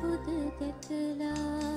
不得再得了